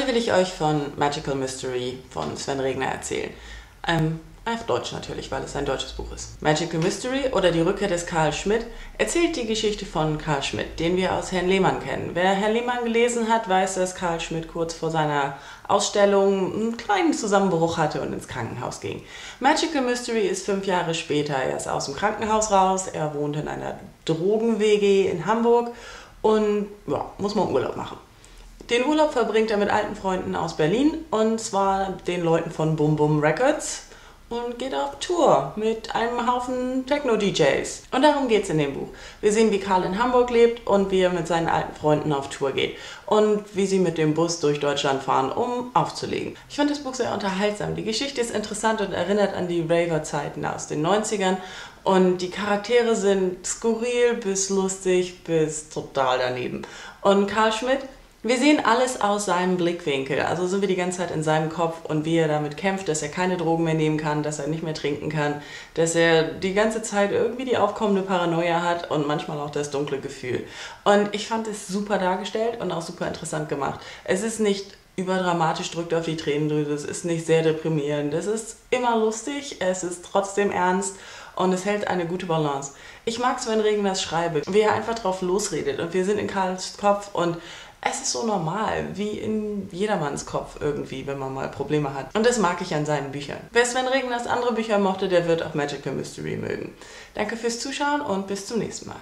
Heute will ich euch von Magical Mystery von Sven Regner erzählen. Ähm, auf Deutsch natürlich, weil es ein deutsches Buch ist. Magical Mystery oder die Rückkehr des Karl Schmidt erzählt die Geschichte von Karl Schmidt, den wir aus Herrn Lehmann kennen. Wer Herrn Lehmann gelesen hat, weiß, dass Karl Schmidt kurz vor seiner Ausstellung einen kleinen Zusammenbruch hatte und ins Krankenhaus ging. Magical Mystery ist fünf Jahre später. Er ist aus dem Krankenhaus raus, er wohnt in einer Drogen-WG in Hamburg und ja, muss mal Urlaub machen. Den Urlaub verbringt er mit alten Freunden aus Berlin und zwar den Leuten von Boom Boom Records und geht auf Tour mit einem Haufen Techno-DJs. Und darum geht es in dem Buch. Wir sehen, wie Karl in Hamburg lebt und wie er mit seinen alten Freunden auf Tour geht. Und wie sie mit dem Bus durch Deutschland fahren, um aufzulegen. Ich fand das Buch sehr unterhaltsam. Die Geschichte ist interessant und erinnert an die Raver-Zeiten aus den 90ern. Und die Charaktere sind skurril bis lustig bis total daneben. Und Karl Schmidt wir sehen alles aus seinem Blickwinkel. Also sind wir die ganze Zeit in seinem Kopf und wie er damit kämpft, dass er keine Drogen mehr nehmen kann, dass er nicht mehr trinken kann, dass er die ganze Zeit irgendwie die aufkommende Paranoia hat und manchmal auch das dunkle Gefühl. Und ich fand es super dargestellt und auch super interessant gemacht. Es ist nicht überdramatisch, drückt auf die Tränendrüse, es ist nicht sehr deprimierend, es ist immer lustig, es ist trotzdem ernst und es hält eine gute Balance. Ich mag es, wenn Regen das schreibe, wie er einfach drauf losredet und wir sind in Karls Kopf und es ist so normal, wie in jedermanns Kopf irgendwie, wenn man mal Probleme hat. Und das mag ich an seinen Büchern. Wer Sven Regners andere Bücher mochte, der wird auch Magical Mystery mögen. Danke fürs Zuschauen und bis zum nächsten Mal.